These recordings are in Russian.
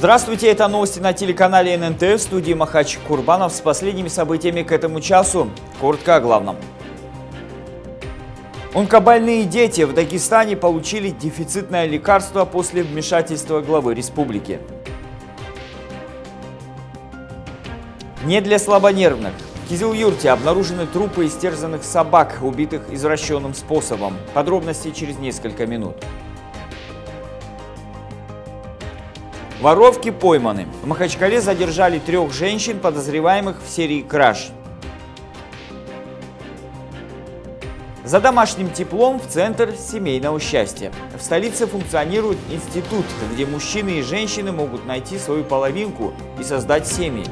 Здравствуйте, это новости на телеканале ННТ в студии Махач Курбанов с последними событиями к этому часу. Коротко о главном. Онкобольные дети в Дагестане получили дефицитное лекарство после вмешательства главы республики. Не для слабонервных. В Кизил-Юрте обнаружены трупы истерзанных собак, убитых извращенным способом. Подробности через несколько минут. Воровки пойманы. В Махачкале задержали трех женщин, подозреваемых в серии краж. За домашним теплом в Центр семейного счастья. В столице функционирует институт, где мужчины и женщины могут найти свою половинку и создать семьи.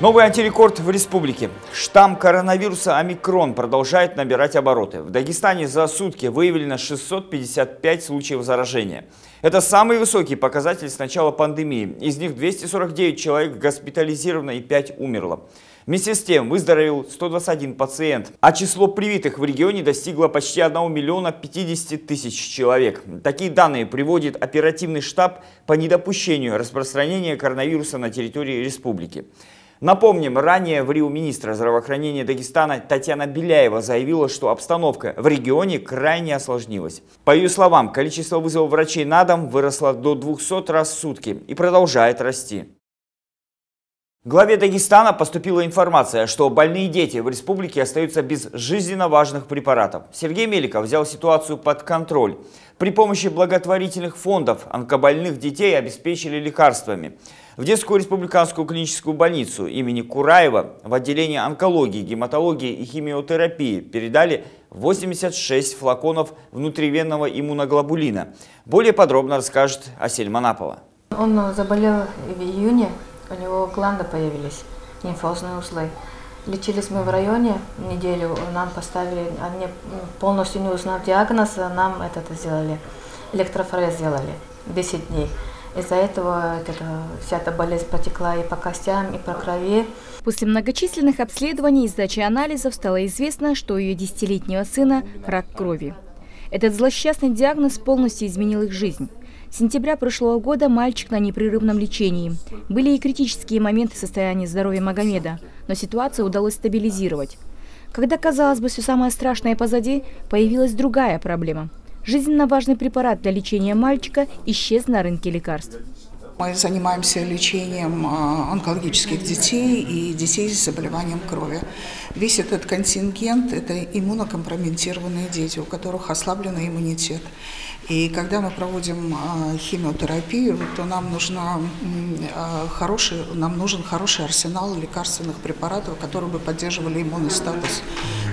Новый антирекорд в республике. Штамм коронавируса омикрон продолжает набирать обороты. В Дагестане за сутки выявлено 655 случаев заражения. Это самый высокий показатель с начала пандемии. Из них 249 человек госпитализировано и 5 умерло. Вместе с тем выздоровел 121 пациент, а число привитых в регионе достигло почти 1 миллиона 50 тысяч человек. Такие данные приводит оперативный штаб по недопущению распространения коронавируса на территории республики. Напомним, ранее в Рио министра здравоохранения Дагестана Татьяна Беляева заявила, что обстановка в регионе крайне осложнилась. По ее словам, количество вызовов врачей на дом выросло до 200 раз в сутки и продолжает расти. Главе Дагестана поступила информация, что больные дети в республике остаются без жизненно важных препаратов. Сергей Меликов взял ситуацию под контроль. При помощи благотворительных фондов онкобольных детей обеспечили лекарствами. В детскую республиканскую клиническую больницу имени Кураева в отделении онкологии, гематологии и химиотерапии передали 86 флаконов внутривенного иммуноглобулина. Более подробно расскажет Асель Манапова. Он заболел в июне у него гланды появились, лимфозные узлы. Лечились мы в районе неделю, нам поставили, они полностью не узнав диагноз, нам это сделали, электрофорез сделали 10 дней. Из-за этого это, вся эта болезнь протекла и по костям, и по крови. После многочисленных обследований и сдачи анализов стало известно, что у ее десятилетнего сына рак крови. Этот злосчастный диагноз полностью изменил их жизнь. С сентября прошлого года мальчик на непрерывном лечении. Были и критические моменты состояния здоровья Магомеда, но ситуацию удалось стабилизировать. Когда, казалось бы, все самое страшное позади, появилась другая проблема. Жизненно важный препарат для лечения мальчика исчез на рынке лекарств. Мы занимаемся лечением а, онкологических детей и детей с заболеванием крови. Весь этот контингент – это иммунокомпрометированные дети, у которых ослабленный иммунитет. И когда мы проводим а, химиотерапию, то нам, нужна, а, хороший, нам нужен хороший арсенал лекарственных препаратов, которые бы поддерживали иммунный статус,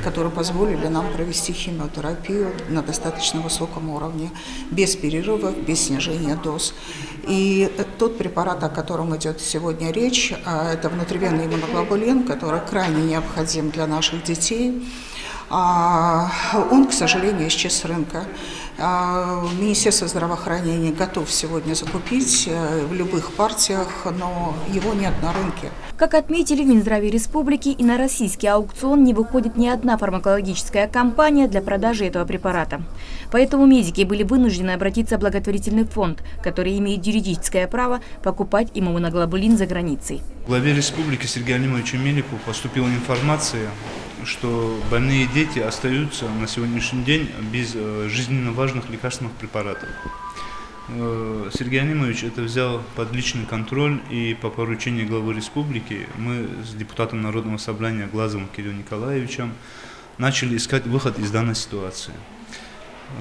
которые позволили нам провести химиотерапию на достаточно высоком уровне, без перерывов, без снижения доз. И тот препарат, о котором идет сегодня речь, а, это внутривенный иммуноглобулин, который крайне необходим для наших детей. Он, к сожалению, исчез с рынка. А, Министерство здравоохранения готов сегодня закупить э, в любых партиях, но его нет на рынке. Как отметили в Минздраве Республики, и на российский аукцион не выходит ни одна фармакологическая компания для продажи этого препарата. Поэтому медики были вынуждены обратиться в благотворительный фонд, который имеет юридическое право покупать иммуноглобулин за границей. Главе республики Сергею Алимовичу Мелику поступила информация что больные дети остаются на сегодняшний день без э, жизненно важных лекарственных препаратов. Э, Сергей Анимович это взял под личный контроль, и по поручению главы республики мы с депутатом Народного собрания Глазовым Кириллом Николаевичем начали искать выход из данной ситуации.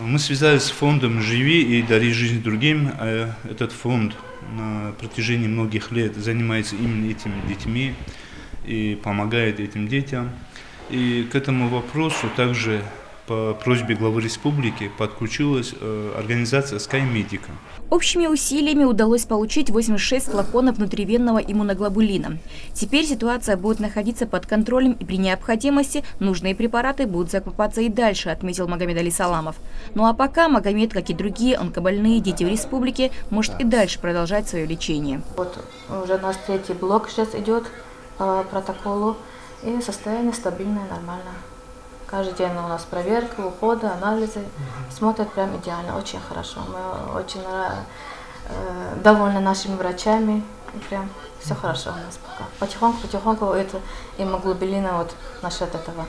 Мы связались с фондом «Живи и дари жизнь другим». А этот фонд на протяжении многих лет занимается именно этими детьми и помогает этим детям. И к этому вопросу также по просьбе главы республики подключилась э, организация SkyMedica. Общими усилиями удалось получить 86 флаконов внутривенного иммуноглобулина. Теперь ситуация будет находиться под контролем и при необходимости нужные препараты будут закупаться и дальше, отметил Магомед Али Саламов. Ну а пока Магомед, как и другие онкобольные дети в республике, может и дальше продолжать свое лечение. Вот уже у нас третий блок сейчас идет по протоколу. И состояние стабильное, нормально. Каждый день у нас проверка, уходы, анализы. Смотрят прям идеально, очень хорошо. Мы очень э, довольны нашими врачами. Прям все хорошо у нас пока. Потихоньку, потихоньку это иммуноглобулина вот насчет этого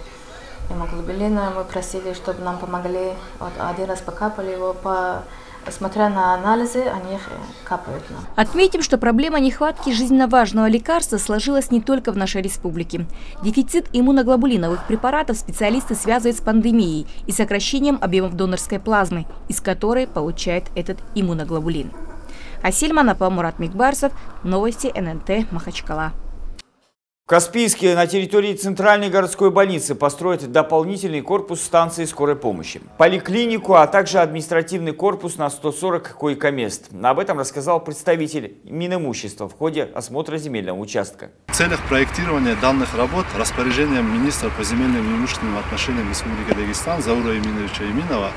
иммуноглобулина мы просили, чтобы нам помогли. Вот один раз покапали его по Смотря на анализы, они капают нам. Отметим, что проблема нехватки жизненно важного лекарства сложилась не только в нашей республике. Дефицит иммуноглобулиновых препаратов специалисты связывают с пандемией и сокращением объемов донорской плазмы, из которой получает этот иммуноглобулин. Асильман Апамурат Мигбарсов, новости ННТ Махачкала. Каспийске на территории Центральной городской больницы построят дополнительный корпус станции скорой помощи, поликлинику, а также административный корпус на 140 койко-мест. Об этом рассказал представитель Минимущества в ходе осмотра земельного участка. В целях проектирования данных работ распоряжением министра по земельным и имущественным отношениям Республики Дагестан Заура Еминовича Еминова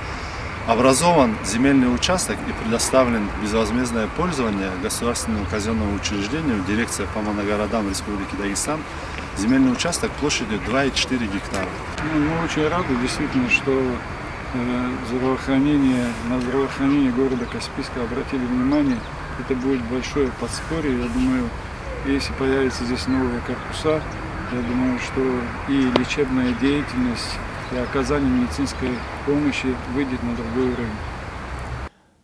Образован земельный участок и предоставлен безвозмездное пользование государственному казенному учреждению дирекция по моногородам Республики Дагестан. Земельный участок площадью 2,4 гектара. Ну, мы очень рады действительно, что э, здравоохранение, на здравоохранение города Каспийска обратили внимание. Это будет большое подспорье. Я думаю, если появятся здесь новые корпуса, я думаю, что и лечебная деятельность и оказание медицинской помощи выйдет на другой уровень.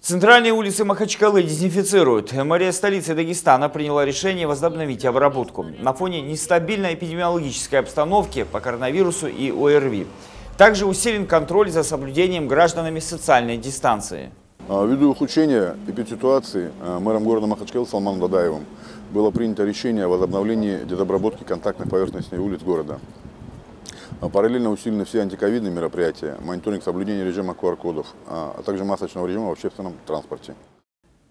Центральные улицы Махачкалы дезинфицируют. Мэрия столицы Дагестана приняла решение возобновить обработку на фоне нестабильной эпидемиологической обстановки по коронавирусу и ОРВИ. Также усилен контроль за соблюдением гражданами социальной дистанции. А, ввиду ухудшения эпидситуации а, мэром города Махачкалы Салманом Дадаевым было принято решение о возобновлении дезобработки контактных поверхностей улиц города. А параллельно усилены все антиковидные мероприятия, мониторинг соблюдения режима QR-кодов, а, а также масочного режима в общественном транспорте.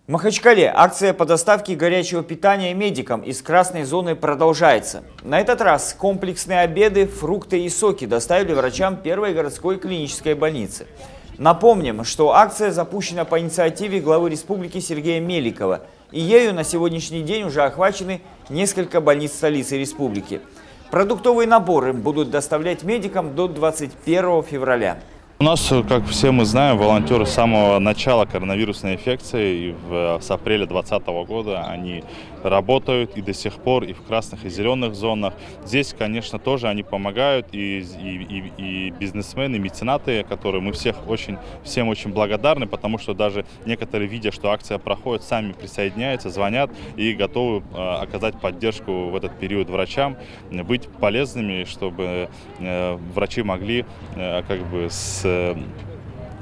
В Махачкале акция по доставке горячего питания медикам из красной зоны продолжается. На этот раз комплексные обеды, фрукты и соки доставили врачам первой городской клинической больницы. Напомним, что акция запущена по инициативе главы республики Сергея Меликова, и ею на сегодняшний день уже охвачены несколько больниц столицы республики. Продуктовые наборы будут доставлять медикам до 21 февраля. У нас, как все мы знаем, волонтеры с самого начала коронавирусной инфекции, и в, с апреля 2020 года они работают и до сих пор и в красных и зеленых зонах. Здесь, конечно, тоже они помогают и, и, и, и бизнесмены, и меценаты, которые мы всех очень, всем очень благодарны, потому что даже некоторые, видя, что акция проходит, сами присоединяются, звонят и готовы э, оказать поддержку в этот период врачам, быть полезными, чтобы э, врачи могли э, как бы с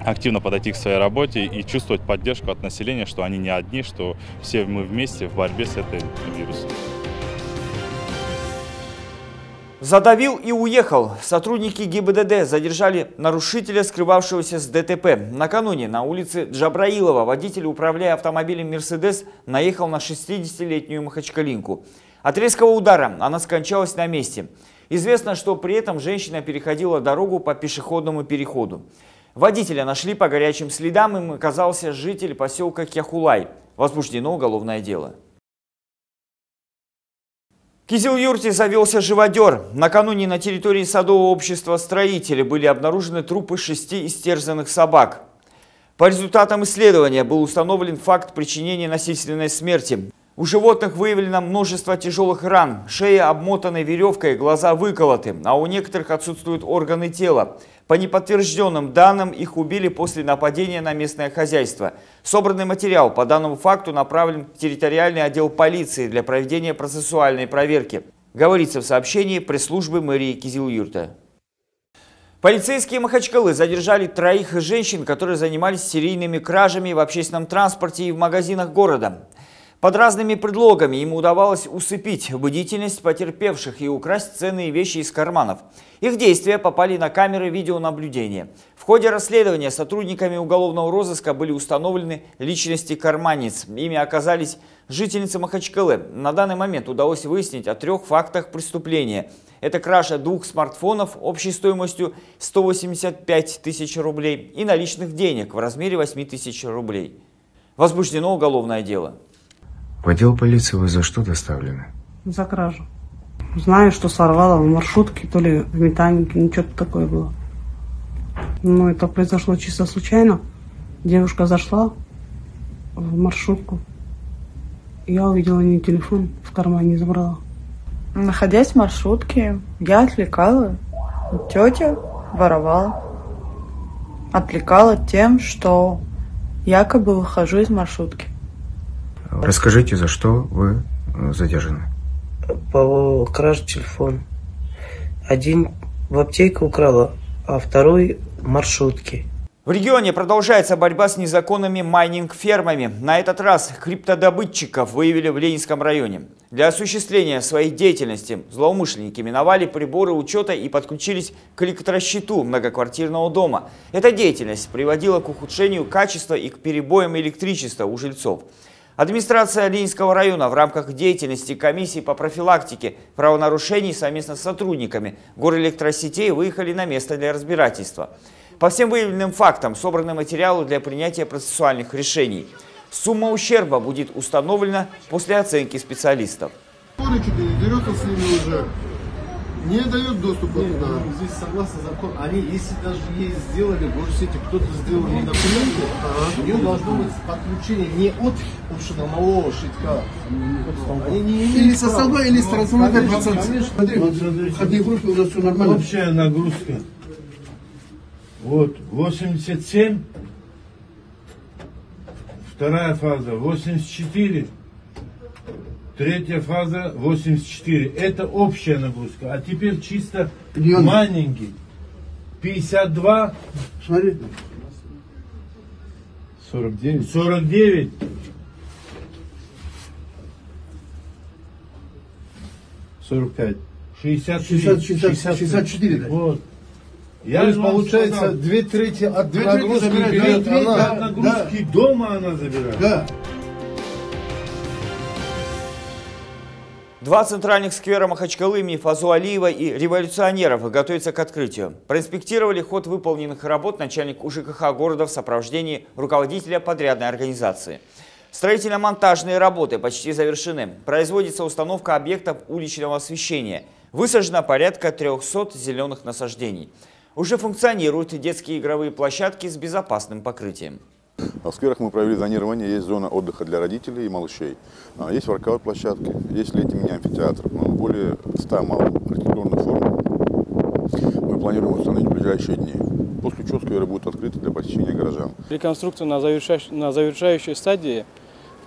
активно подойти к своей работе и чувствовать поддержку от населения, что они не одни, что все мы вместе в борьбе с этой вирусом. Задавил и уехал. Сотрудники ГИБДД задержали нарушителя, скрывавшегося с ДТП. Накануне на улице Джабраилова водитель, управляя автомобилем «Мерседес», наехал на 60-летнюю махачкалинку. От резкого удара она скончалась на месте. Известно, что при этом женщина переходила дорогу по пешеходному переходу. Водителя нашли по горячим следам, им оказался житель поселка Кяхулай. Возбуждено уголовное дело. В Кизил-Юрте завелся живодер. Накануне на территории садового общества строители были обнаружены трупы шести истерзанных собак. По результатам исследования был установлен факт причинения насильственной смерти. У животных выявлено множество тяжелых ран, шея обмотана веревкой, глаза выколоты, а у некоторых отсутствуют органы тела. По неподтвержденным данным, их убили после нападения на местное хозяйство. Собранный материал по данному факту направлен в территориальный отдел полиции для проведения процессуальной проверки. Говорится в сообщении пресс-службы мэрии Кизил-Юрта. Полицейские Махачкалы задержали троих женщин, которые занимались серийными кражами в общественном транспорте и в магазинах города. Под разными предлогами ему удавалось усыпить бдительность потерпевших и украсть ценные вещи из карманов. Их действия попали на камеры видеонаблюдения. В ходе расследования сотрудниками уголовного розыска были установлены личности карманниц. Ими оказались жительницы Махачкалы. На данный момент удалось выяснить о трех фактах преступления. Это кража двух смартфонов общей стоимостью 185 тысяч рублей и наличных денег в размере 8 тысяч рублей. Возбуждено уголовное дело. В отдел полиции вы за что доставлены? За кражу. Знаю, что сорвала в маршрутке, то ли в метаннике, ничего такое было. Но это произошло чисто случайно. Девушка зашла в маршрутку. Я увидела у нее телефон в кармане забрала. Находясь в маршрутке, я отвлекала тетя воровала. Отвлекала тем, что якобы выхожу из маршрутки. Расскажите, за что вы э, задержаны? По краже телефона. Один в аптеке украла, а второй в маршрутке. В регионе продолжается борьба с незаконными майнинг-фермами. На этот раз криптодобытчиков выявили в Ленинском районе. Для осуществления своей деятельности злоумышленники миновали приборы учета и подключились к электросчету многоквартирного дома. Эта деятельность приводила к ухудшению качества и к перебоям электричества у жильцов. Администрация Ленинского района в рамках деятельности комиссии по профилактике правонарушений совместно с сотрудниками горэлектросетей выехали на место для разбирательства. По всем выявленным фактам собраны материалы для принятия процессуальных решений. Сумма ущерба будет установлена после оценки специалистов. Не дает доступа Нет, туда. Ну, здесь согласно закону, они, если даже ей сделали, может, сети кто-то сделал не документы, у нее должно быть подключение не от общедомового щитка. Они не имеют Или со столба, или с Ну, трансформатора конечно. Смотри, входные группы у нас все нормально. Общая нагрузка. Вот, 87. Вторая фаза 84. Третья фаза 84. Это общая нагрузка. А теперь чисто Регион. маленький. 52. Смотри. 49. 49. Сорок пять. 63. 60, 60, 64, да. Вот. То есть, получается, сказал, две трети от Две трети нагрузки забирает, берет две трети она. от нагрузки дома она забирает. Да. Два центральных сквера Махачкалы имени Фазу Алиева и революционеров готовятся к открытию. Проинспектировали ход выполненных работ начальник УЖКХ города в сопровождении руководителя подрядной организации. Строительно-монтажные работы почти завершены. Производится установка объектов уличного освещения. Высажено порядка 300 зеленых насаждений. Уже функционируют детские игровые площадки с безопасным покрытием. В скверах мы провели зонирование, есть зона отдыха для родителей и малышей. А, Есть воркаут-площадки, есть летний мини-амфитеатр. Более 100 малых архитектурных форм мы планируем установить в ближайшие дни. После чего скверы будут открыты для посещения горожан. Реконструкция на завершающей, на завершающей стадии.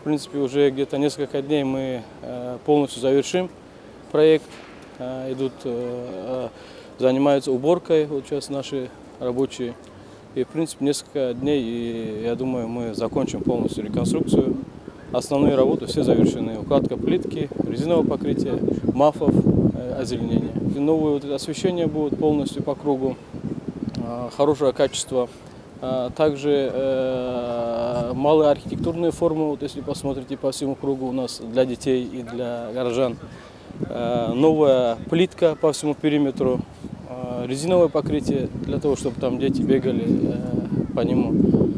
В принципе, уже где-то несколько дней мы э, полностью завершим проект. Э, Идут, э, занимаются уборкой, вот сейчас наши рабочие. И, в принципе, несколько дней, и я думаю, мы закончим полностью реконструкцию. Основные работы все завершены. Укладка плитки, резиновое покрытие, мафов, э, озеленение. И новые вот освещения будут полностью по кругу, э, хорошего качества. А Также э, малые архитектурные формы, вот если посмотрите по всему кругу у нас для детей и для горожан. Э, новая плитка по всему периметру, резиновое покрытие для того, чтобы там дети бегали э, по нему.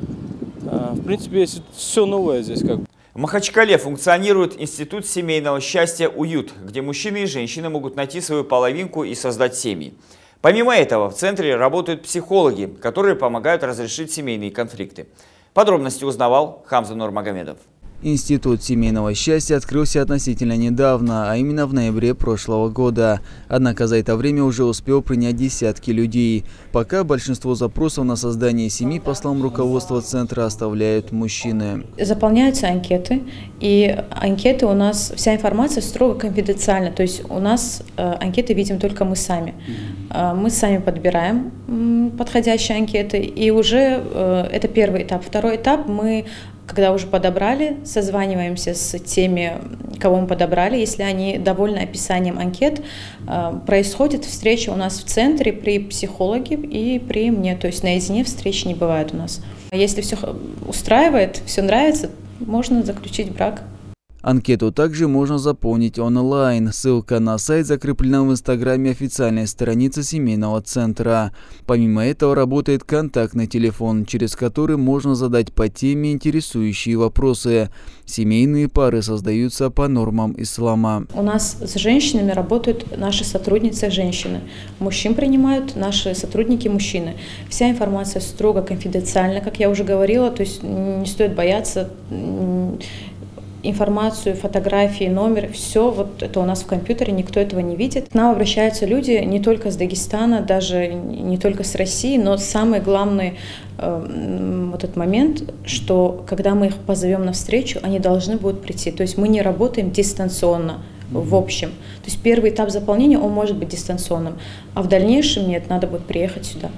Э, в принципе, все новое здесь как бы. В Махачкале функционирует Институт семейного счастья «Уют», где мужчины и женщины могут найти свою половинку и создать семьи. Помимо этого, в центре работают психологи, которые помогают разрешить семейные конфликты. Подробности узнавал Хамза Нурмагомедов. Институт семейного счастья открылся относительно недавно, а именно в ноябре прошлого года. Однако за это время уже успел принять десятки людей. Пока большинство запросов на создание семьи, по словам руководства центра, оставляют мужчины. Заполняются анкеты, и анкеты у нас, вся информация строго конфиденциальна, то есть у нас э, анкеты видим только мы сами. Э, мы сами подбираем подходящие анкеты, и уже э, это первый этап. Второй этап мы когда уже подобрали, созваниваемся с теми, кого мы подобрали. Если они довольны описанием анкет, э, происходит встреча у нас в центре при психологе и при мне. То есть наедине встречи не бывает у нас. Если все устраивает, все нравится, можно заключить брак. Анкету также можно заполнить онлайн. Ссылка на сайт закреплена в инстаграме официальной страницы семейного центра. Помимо этого работает контактный телефон, через который можно задать по теме интересующие вопросы. Семейные пары создаются по нормам ислама. У нас с женщинами работают наши сотрудницы женщины. Мужчин принимают наши сотрудники мужчины. Вся информация строго конфиденциальна, как я уже говорила, то есть не стоит бояться информацию, фотографии, номер, все вот это у нас в компьютере, никто этого не видит. К нам обращаются люди не только с Дагестана, даже не только с России, но самый главный э, вот этот момент, что когда мы их позовем на встречу, они должны будут прийти. То есть мы не работаем дистанционно в общем. То есть первый этап заполнения, он может быть дистанционным, а в дальнейшем нет, надо будет приехать сюда.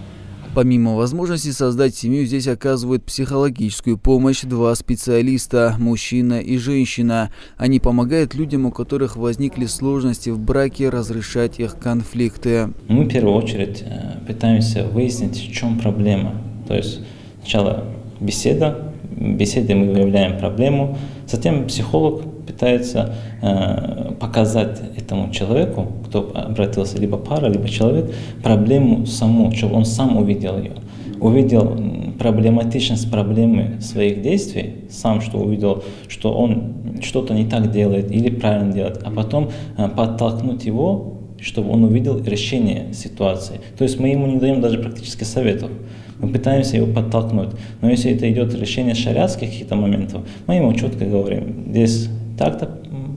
Помимо возможности создать семью, здесь оказывают психологическую помощь два специалиста – мужчина и женщина. Они помогают людям, у которых возникли сложности в браке, разрешать их конфликты. Мы в первую очередь э, пытаемся выяснить, в чем проблема. То есть сначала беседа, в беседе мы выявляем проблему, затем психолог пытается э, показать этому человеку, кто обратился, либо пара, либо человек, проблему саму, чтобы он сам увидел ее. Увидел проблематичность проблемы своих действий, сам что увидел, что он что-то не так делает или правильно делает, а потом э, подтолкнуть его, чтобы он увидел решение ситуации. То есть мы ему не даем даже практически советов. Мы пытаемся его подтолкнуть. Но если это идет решение шариатских каких-то моментов, мы ему четко говорим, здесь так-то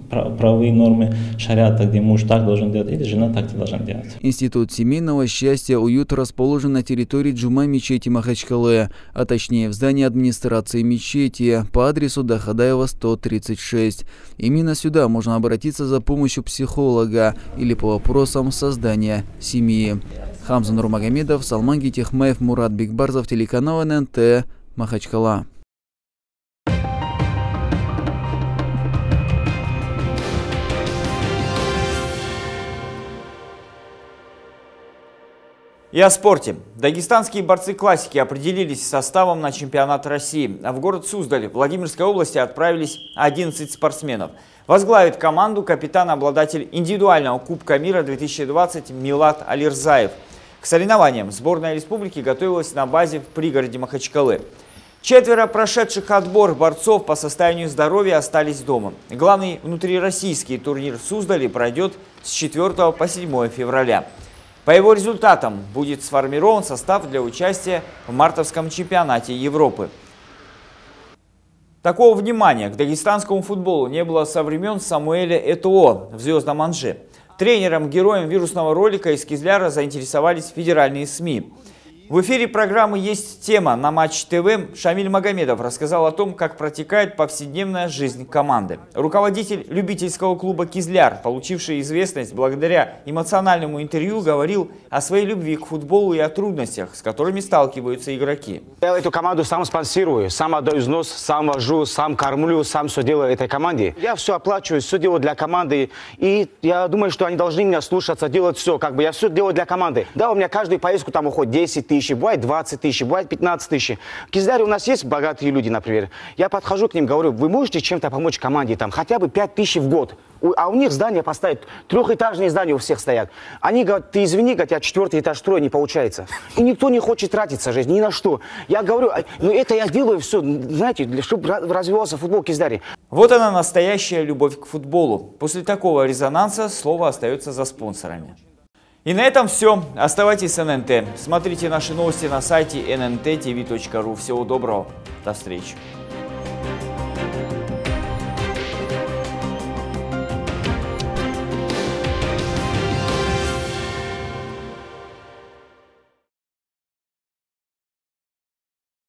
правовые нормы шариата, где муж так должен делать, или жена так должна делать. Институт семейного счастья «Уют» расположен на территории Джума мечети Махачкалы, а точнее в здании администрации мечети по адресу Дахадаева 136. Именно сюда можно обратиться за помощью психолога или по вопросам создания семьи. Хамзан Нурмагомедов, Салман Гитехмаев, Мурат Бигбарзов, телеканал ННТ, Махачкала. И о спорте. Дагестанские борцы-классики определились составом на чемпионат России. В город Суздаль Владимирской области отправились 11 спортсменов. Возглавит команду капитан-обладатель индивидуального Кубка мира 2020 Милат Алирзаев. К соревнованиям сборная республики готовилась на базе в пригороде Махачкалы. Четверо прошедших отбор борцов по состоянию здоровья остались дома. Главный внутрироссийский турнир в Суздале пройдет с 4 по 7 февраля. По его результатам будет сформирован состав для участия в мартовском чемпионате Европы. Такого внимания к дагестанскому футболу не было со времен Самуэля Этуо в «Звездном Анже». Тренером-героем вирусного ролика из Кизляра заинтересовались федеральные СМИ. В эфире программы «Есть тема» на Матч ТВ Шамиль Магомедов рассказал о том, как протекает повседневная жизнь команды. Руководитель любительского клуба «Кизляр», получивший известность благодаря эмоциональному интервью, говорил о своей любви к футболу и о трудностях, с которыми сталкиваются игроки. Я эту команду сам спонсирую, сам отдаю взнос, сам вожу, сам кормлю, сам все делаю этой команде. Я все оплачиваю, все делаю для команды. И я думаю, что они должны меня слушаться, делать все. Как бы я все делаю для команды. Да, у меня каждую поездку там уходит 10 тысяч бывает 20 тысяч, бывает 15 тысяч. В Кизляре у нас есть богатые люди, например. Я подхожу к ним, говорю, вы можете чем-то помочь команде, там, хотя бы 5 тысяч в год. А у них здание поставить, трехэтажные здания у всех стоят. Они говорят, ты извини, говорят, я четвертый этаж строю, не получается. И никто не хочет тратиться жизнь, ни на что. Я говорю, ну это я делаю все, знаете, чтобы развивался футбол Кизляре. Вот она настоящая любовь к футболу. После такого резонанса слово остается за спонсорами. И на этом все. Оставайтесь с ННТ. Смотрите наши новости на сайте nntv.ru. Всего доброго. До встречи.